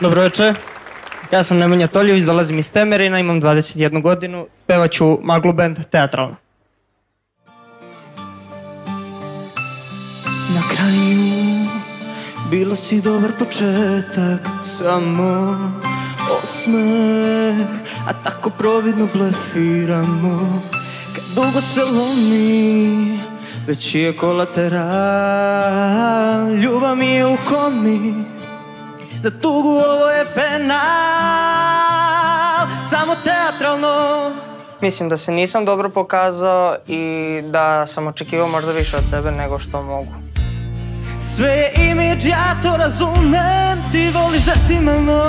Dobro večer. Ja sam Nemanja Toljević, dolazim iz Temerina, imam 21 godinu, pevat ću Maglu Band teatralno. Na kraju bilo si dobar početak, samo osmeh, a tako providno blefiramo. Kad dugo se lomi, već je kolateral, ljubav mi je u komi, za tugu ovo je penal. Samo teatralno. Mislim da se nisam dobro pokazao i da sam očekivao možda više od sebe nego što mogu. Sve je imidž, ja to razumem, ti voliš decimalno,